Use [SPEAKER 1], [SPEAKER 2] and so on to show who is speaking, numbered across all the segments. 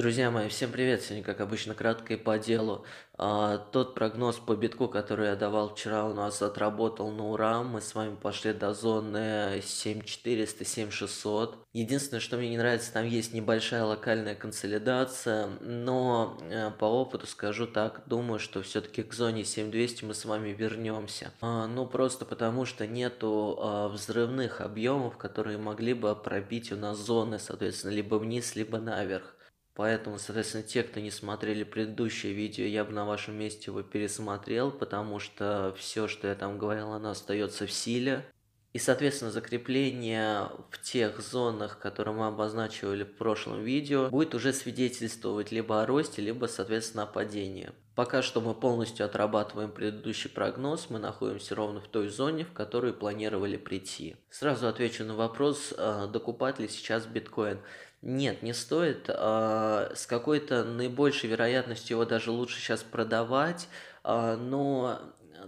[SPEAKER 1] Друзья мои, всем привет! Сегодня, как обычно, кратко и по делу. А, тот прогноз по битку, который я давал вчера, у нас отработал на ура. Мы с вами пошли до зоны 7400, 7600. Единственное, что мне не нравится, там есть небольшая локальная консолидация, но э, по опыту скажу так, думаю, что все-таки к зоне 7200 мы с вами вернемся. А, ну, просто потому, что нету а, взрывных объемов, которые могли бы пробить у нас зоны, соответственно, либо вниз, либо наверх. Поэтому, соответственно, те, кто не смотрели предыдущее видео, я бы на вашем месте его пересмотрел, потому что все, что я там говорил, оно остается в силе. И, соответственно, закрепление в тех зонах, которые мы обозначивали в прошлом видео, будет уже свидетельствовать либо о росте, либо, соответственно, о падении. Пока что мы полностью отрабатываем предыдущий прогноз, мы находимся ровно в той зоне, в которую планировали прийти. Сразу отвечу на вопрос, а, докупать ли сейчас биткоин. Нет, не стоит. А, с какой-то наибольшей вероятностью его даже лучше сейчас продавать, а, но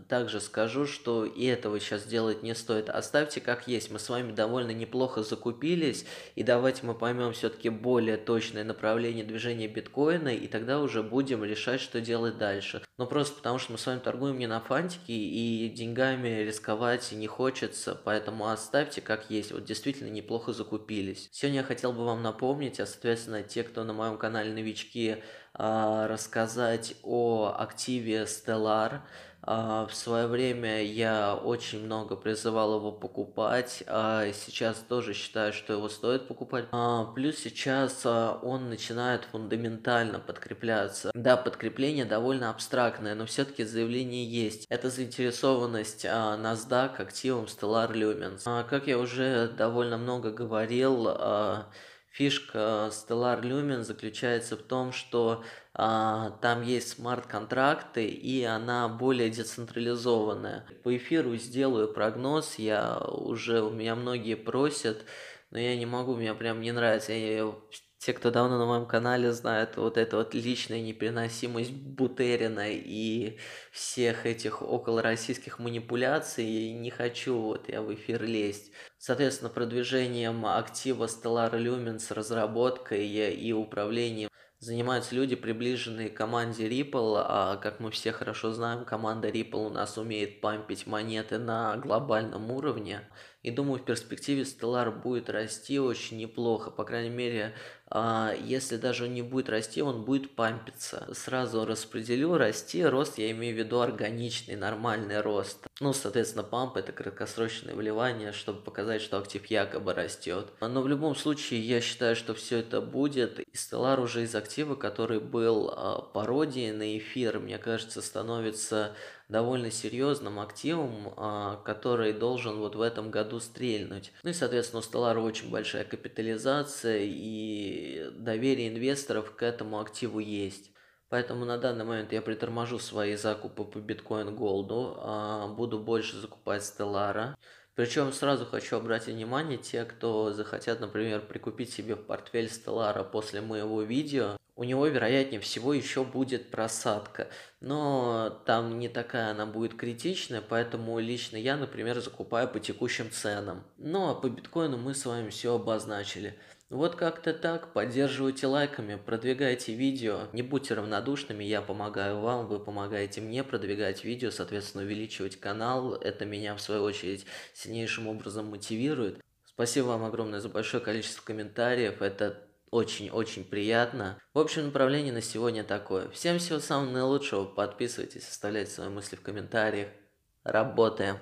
[SPEAKER 1] также скажу, что и этого сейчас делать не стоит. Оставьте как есть. Мы с вами довольно неплохо закупились. И давайте мы поймем все-таки более точное направление движения биткоина. И тогда уже будем решать, что делать дальше. Но просто потому, что мы с вами торгуем не на фантике. И деньгами рисковать не хочется. Поэтому оставьте как есть. Вот действительно неплохо закупились. Сегодня я хотел бы вам напомнить, а соответственно те, кто на моем канале новички, а, рассказать о активе Stellar. А, в свое время я очень много призывал его покупать, а сейчас тоже считаю, что его стоит покупать. А, плюс сейчас а, он начинает фундаментально подкрепляться. Да, подкрепление довольно абстрактное, но все-таки заявление есть. Это заинтересованность NASDAQ активом Stellar Lumens. Как я уже довольно много говорил, фишка Stellar Lumen заключается в том, что а, там есть смарт-контракты, и она более децентрализованная. По эфиру сделаю прогноз, я уже, у меня многие просят, но я не могу, мне прям не нравится. Я, те, кто давно на моем канале знают, вот эта вот личная непереносимость Бутерина и всех этих около российских манипуляций, не хочу вот я в эфир лезть. Соответственно, продвижением актива Stellar Lumens, разработкой и управлением занимаются люди, приближенные к команде Ripple, а как мы все хорошо знаем, команда Ripple у нас умеет пампить монеты на глобальном уровне. И думаю, в перспективе Stellar будет расти очень неплохо. По крайней мере, а, если даже он не будет расти, он будет пампиться. Сразу распределю, расти, рост я имею в виду органичный, нормальный рост. Ну, соответственно, памп это краткосрочное вливание, чтобы показать, что актив якобы растет. Но в любом случае, я считаю, что все это будет. И Stellar уже из актива, который был а, пародией на эфир, мне кажется, становится довольно серьезным активом, а, который должен вот в этом году стрельнуть. Ну и, соответственно, у Stellar очень большая капитализация и доверие инвесторов к этому активу есть. Поэтому на данный момент я приторможу свои закупы по биткоин голду, а, буду больше закупать Stellar. Причем сразу хочу обратить внимание, те, кто захотят, например, прикупить себе в портфель Stellar после моего видео, у него, вероятнее всего, еще будет просадка. Но там не такая она будет критичная, поэтому лично я, например, закупаю по текущим ценам. Ну а по биткоину мы с вами все обозначили. Вот как-то так, поддерживайте лайками, продвигайте видео, не будьте равнодушными, я помогаю вам, вы помогаете мне продвигать видео, соответственно увеличивать канал, это меня в свою очередь сильнейшим образом мотивирует. Спасибо вам огромное за большое количество комментариев, это очень-очень приятно. В общем, направление на сегодня такое. Всем всего самого наилучшего, подписывайтесь, оставляйте свои мысли в комментариях. Работаем!